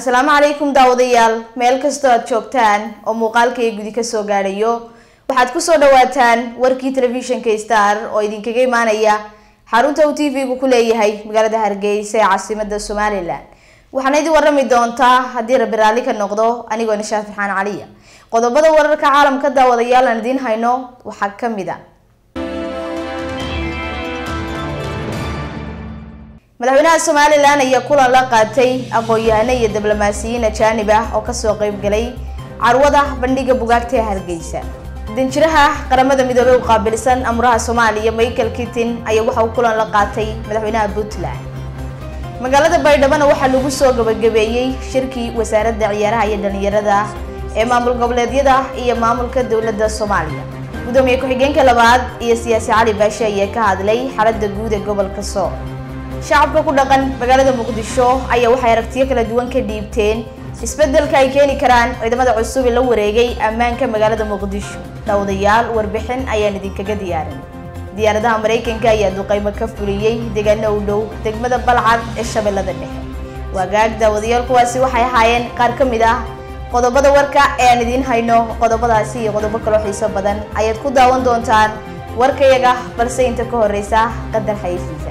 asalaamu calaykum daawadayaal. Meel kastoo aad joogtaan oo muuqaalkaiyo gudi ka soo gaadhayo waxaad ku soo dhawaataan warkii telefishinka star oo idinkaga imaanaya xarunta uu t v-gu ku leeyahay magaalada hargeysa ee caasimada somalilan waxaana idin warami doontaa haddii raalli ka noqdo anigoo nishaad farxaan caliya. Qodobada wararka caalamka daawadayaal aan idiin hayno waxaa ka mid a madaxweynaha somalilan ayaa kulan la qaatay aqoon-yahano iyo diblomaasiyiin ajaanib ah oo ka soo qeybgalay carwada bandhiga bugaagta ee hargeysa. Danjiraha qaramada midoobey u qaabilsan amuraha soomaaliya michael kittin ayaa waxa uu kulan la qaatay madaxweynaha puntland. Magaalada baydhabana waxaa lagu soo gabagabeeyey shirkii wasaaradda ciyaaraha iyo dhalinyarada ee maamul goboleedyada iyo maamulka dowladda soomaaliya. Gudoomiye ku-xigeenka labaad iyo siyaasi cali baashe ayaa ka hadlay xaalada guud ee gobolka sool shacabka ku dhaqan magaalada muqdisho ayaa waxay aragtiyo kala duwan ka dhiibteen isbeddelka ay keeni karaan ciidamada cusub ee la wareegay ammaanka magaalada muqdisho. Daawadayaal warbixin ayaan idinkaga diyaarin. Diyaaradaha maraykanka ayaa duqeymo ka fuliyey deegaano u dhow degmada balcad ee shabeellada dhexe. Waagaag daawadayaal kuwaasi waxay ahaayeen qaar ka mid ah qodobada warka ee aan idiin hayno qodobadaasi iyo qodobo kaloo xiiso badan ayaad ku daawan doontaan warkayaga balse inta ka horeysa qadar xaysiis